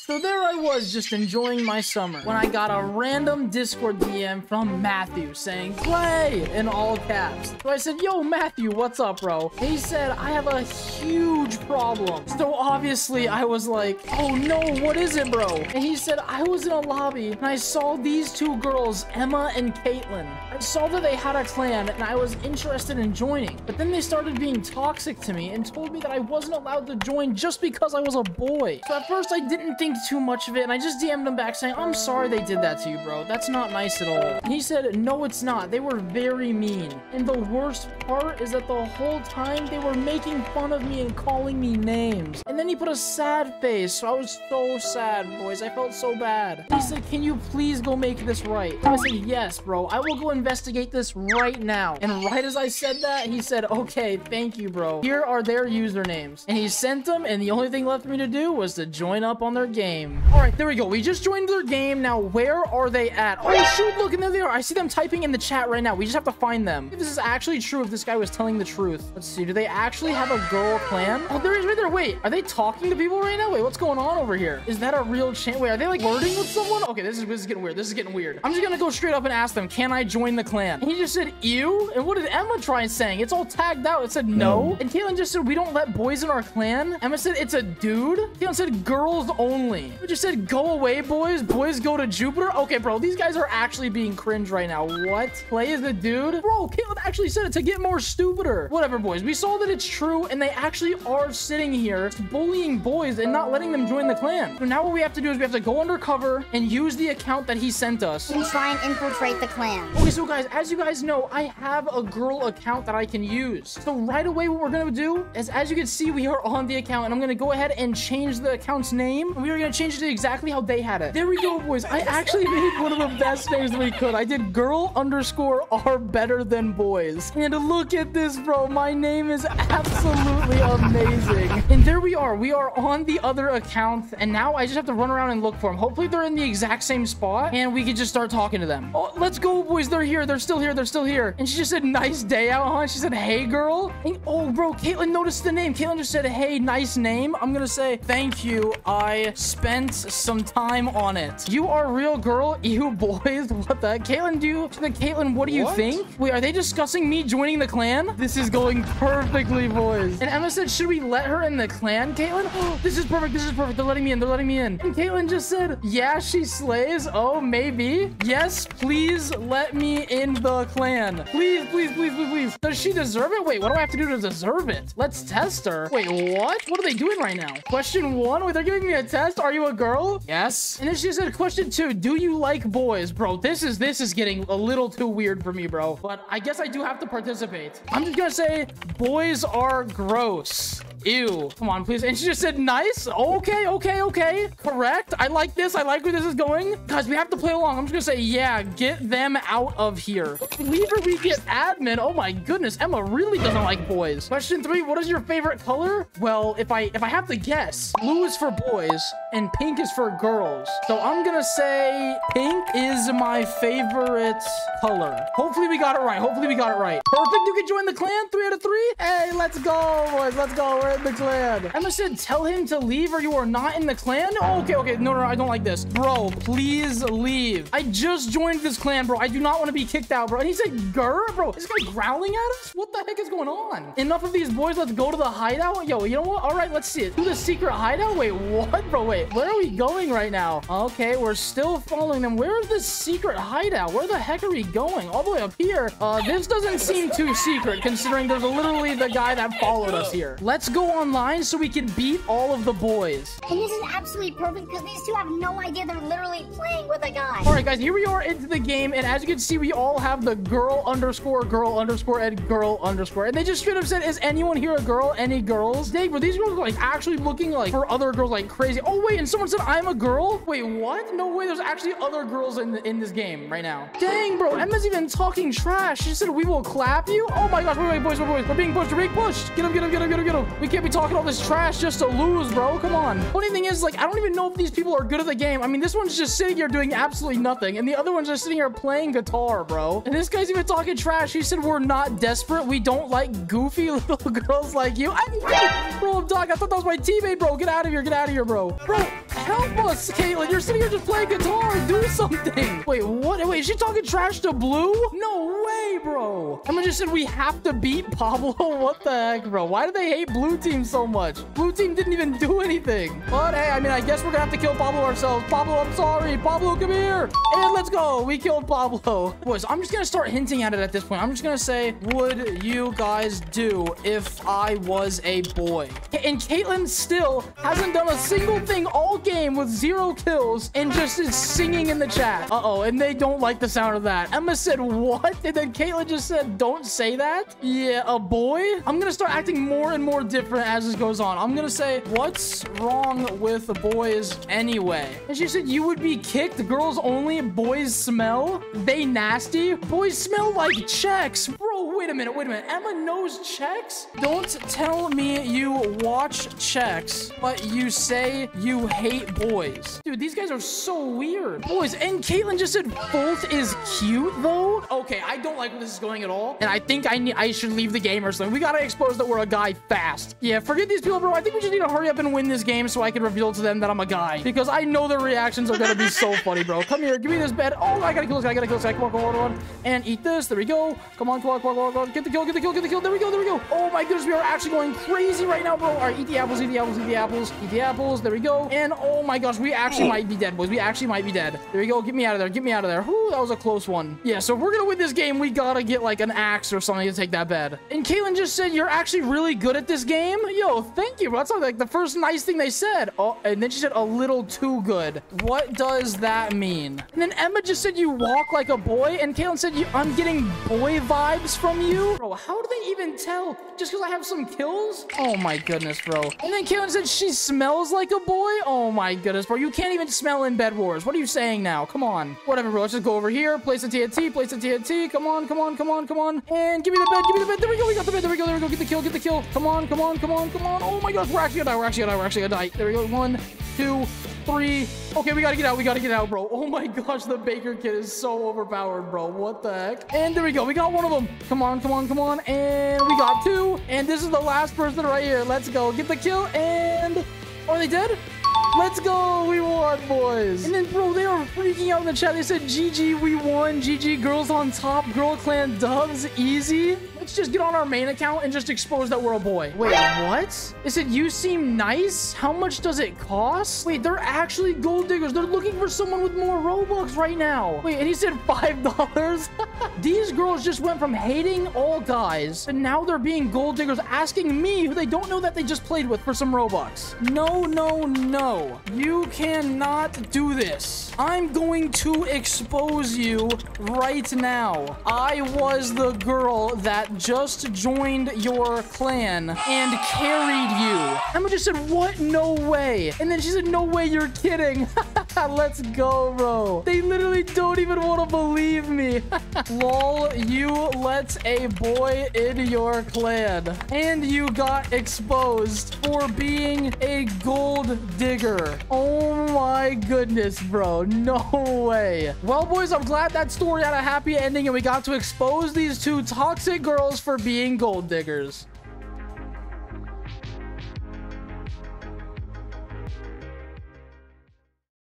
So there I was just enjoying my summer when I got a random Discord DM from Matthew saying play in all caps. So I said, yo, Matthew, what's up, bro? He said, I have a huge problem. So obviously I was like, oh no, what is it, bro? And he said, I was in a lobby and I saw these two girls, Emma and Caitlin. Saw that they had a clan and I was interested in joining. But then they started being toxic to me and told me that I wasn't allowed to join just because I was a boy. So at first I didn't think too much of it and I just DM'd him back saying, I'm sorry they did that to you, bro. That's not nice at all. And he said, no, it's not. They were very mean. And the worst part is that the whole time they were making fun of me and calling me names. And then he put a sad face. So I was so sad, boys. I felt so bad. He said, can you please go make this right? I said, yes, bro. I will go investigate this right now. And right as I said that, he said, okay, thank you, bro. Here are their usernames. And he sent them, and the only thing left for me to do was to join up on their game. All right, there we go. We just joined their game. Now, where are they at? Oh, shoot, look, and there they are. I see them typing in the chat right now. We just have to find them. If this is actually true, if this guy was telling the truth. Let's see. Do they actually have a girl plan? Oh, there is right there. Wait, are they talking to people right now? Wait, what's going on over here? Is that a real chant? Wait, are they like flirting with someone? Okay, this is, this is getting weird. This is getting weird. I'm just gonna go straight up and ask them, can I join the clan? And he just said, ew. And what did Emma try saying? It's all tagged out. It said no. And Caitlin just said, we don't let boys in our clan. Emma said, it's a dude. Caitlin said, girls only. We just said, go away, boys. Boys go to Jupiter. Okay, bro, these guys are actually being cringe right now. What? Play as the dude? Bro, Caitlin actually said it to get more stupider. Whatever, boys. We saw that it's true, and they actually are sitting here bullying boys and not letting them join the clan. So now what we have to do is we have to go undercover and use the account that he sent us. and try and infiltrate the clan. Okay, so guys, as you guys know, I have a girl account that I can use. So right away, what we're gonna do is, as you can see, we are on the account, and I'm gonna go ahead and change the account's name. We are gonna change it to exactly how they had it. There we go, boys. I actually made one of the best names that we could. I did girl underscore are better than boys. And look at this, bro. My name is absolutely amazing. There we are. We are on the other account, and now I just have to run around and look for them. Hopefully, they're in the exact same spot, and we can just start talking to them. Oh, let's go, boys. They're here. They're still here. They're still here. And she just said, nice day out, huh? She said, hey, girl. And- oh, bro, Caitlin noticed the name. Caitlin just said, hey, nice name. I'm gonna say, thank you. I spent some time on it. You are real girl. You boys. What the? Caitlin, do you... Caitlin, what do you What? think? Wait, are they discussing me joining the clan? This is going perfectly, boys. And Emma said, should we let her in the clan, Caitlin? Oh, this is perfect. This is perfect. They're letting me in. They're letting me in. And Caitlin just said, yeah, she slays. Oh, maybe. Yes, please let me in the clan. Please, please, please, please, please. Does she deserve it? Wait, what do I have to do to deserve it? Let's test her. Wait, what? What are they doing right now? Question one? Wait, they're giving me a test. Are you a girl? Yes. And then she said, question two, do you like boys? Bro, this is, this is getting a little too weird for me, bro. But I guess I do have to participate. I'm just gonna say, boys are gross. Ew. Come on, please. And she just said, nice. Okay, okay, okay. Correct. I like this. I like where this is going. Guys, we have to play along. I'm just gonna say, yeah, get them out of here. Leave her, we get admin. Oh my goodness. Emma really doesn't like boys. Question three, what is your favorite color? Well, if I if I have to guess, blue is for boys and pink is for girls. So I'm gonna say pink is my favorite color. Hopefully we got it right. Hopefully we got it right. Perfect. You can join the clan. Three out of three. Hey, let's go, boys. Let's go. We're in the clan. Emma said, tell him to leave or you are not in the clan. Oh, okay, okay. No, no, no, I don't like this. Bro, please leave. I just joined this clan, bro. I do not want to be kicked out, bro. And he said, grr, bro. Is this guy growling at us? What the heck is going on? Enough of these boys. Let's go to the hideout. Yo, you know what? All right, let's see it. To the secret hideout? Wait, what, bro? Wait, where are we going right now? Okay, we're still following them. Where is this secret hideout? Where the heck are we going? All the way up here. Uh, this doesn't seem too secret considering there's literally the guy that followed us here. Let's go online so we can beat all of the boys. And this is absolutely perfect because these two have no idea they're literally playing with a guy. All right, guys, here we are into the game, and as you can see, we all have the girl underscore girl underscore and girl underscore, and they just straight up said, "Is anyone here a girl? Any girls?" Dang, bro, these girls are like actually looking like for other girls like crazy. Oh wait, and someone said I'm a girl. Wait, what? No way. There's actually other girls in in this game right now. Dang, bro, Emma's even talking trash. She said we will clap you. Oh my gosh, wait, wait, boys, wait, boys, we're being pushed, we're being pushed. Get him, get him, get him, get him, get him. We We can't be talking all this trash just to lose, bro. Come on. Funny thing is, like, I don't even know if these people are good at the game. I mean, this one's just sitting here doing absolutely nothing, and the other one's just sitting here playing guitar, bro. And this guy's even talking trash. He said we're not desperate. We don't like goofy little girls like you. I, bro, dog, I thought that was my teammate, bro. Get out of here. Get out of here, bro. Bro, help us, Caitlin. You're sitting here just playing guitar. Do something. Wait, what? Wait, is she talking trash to Blue? No bro. Emma just said we have to beat Pablo. what the heck, bro? Why do they hate Blue Team so much? Blue Team didn't even do anything. But hey, I mean, I guess we're gonna have to kill Pablo ourselves. Pablo, I'm sorry. Pablo, come here. And let's go. We killed Pablo. Boys, I'm just gonna start hinting at it at this point. I'm just gonna say, would you guys do if I was a boy? And Caitlyn still hasn't done a single thing all game with zero kills and just is singing in the chat. Uh-oh, and they don't like the sound of that. Emma said, what? And then Caitlyn just said, don't say that? Yeah, a boy? I'm gonna start acting more and more different as this goes on. I'm gonna say, what's wrong with the boys anyway? And she said, you would be kicked. Girls only. Boys smell. They nasty. Boys smell like Chex. Bro, wait a minute. Wait a minute. Emma knows Chex? Don't tell me you watch Chex, but you say you hate boys. Dude, these guys are so weird. Boys, and Caitlyn just said Folt is cute, though? Okay, I don't like where this is going at all. And I think I need I should leave the game or something. We gotta expose that we're a guy fast. Yeah, forget these people, bro. I think we just need to hurry up and win this game so I can reveal to them that I'm a guy. Because I know their reactions are gonna be so funny, bro. Come here, give me this bed. Oh, I gotta kill this guy, I gotta kill this guy. Come on, come on, come on. And eat this. There we go. Come on, come on, come on, come on, come on. Get the kill, get the kill, get the kill. There we go, there we go. Oh my goodness, we are actually going crazy right now, bro. All right, eat the apples, eat the apples, eat the apples, eat the apples. There we go. And oh my gosh, we actually might be dead, boys. We actually might be dead. There we go. Get me out of there. Get me out of there. Whew, that was a close one. Yeah, so we're gonna win this game, we gotta get like an axe or something to take that bed. And Caitlyn just said you're actually really good at this game. Yo, thank you. That's like the first nice thing they said. Oh, and then she said a little too good. What does that mean? And then Emma just said you walk like a boy, and Caitlyn said I'm getting boy vibes from you. Bro, how do they even tell? Just because I have some kills? Oh my goodness, bro. And then Caitlyn said she smells like a boy. Oh my goodness, bro. You can't even smell in Bed Wars. What are you saying now? Come on. Whatever, bro. Let's just go over here. Place the TNT. Place the TNT. Come on, come on, come on, come on. And give me the bed. Give me the bed. There we go. We got the bed. There we go. There we go. Get the kill. Get the kill. Come on, come on, come on, come on. Oh my gosh. We're actually gonna die. We're actually gonna die. We're actually gonna die. There we go. One, two, three. Okay, we gotta get out. We gotta get out, bro. Oh my gosh, the Baker kit is so overpowered, bro. What the heck? And there we go. We got one of them. Come on, come on, come on. And we got two. And this is the last person right here. Let's go. Get the kill. And are they dead? Let's go. We won, boys. And then, bro, they are freaking out in the chat. They said, GG, we won. GG, girls on top. Girl clan dubs. Easy. Let's just get on our main account and just expose that we're a boy. Wait, what? Is it you seem nice? How much does it cost? Wait, they're actually gold diggers. They're looking for someone with more Robux right now. Wait, and he said $5? These girls just went from hating all guys, and now they're being gold diggers, asking me, who they don't know that they just played with, for some Robux. No, no, no. You cannot do this. I'm going to expose you right now. I was the girl that just joined your clan and carried you. Emma just said, what? No way. And then she said, no way, you're kidding. Let's go, bro. They literally don't even want to believe me. Lol, you let a boy in your clan. And you got exposed for being a gold digger. Oh my goodness, bro. No way. Well, boys, I'm glad that story had a happy ending and we got to expose these two toxic girls for being gold diggers.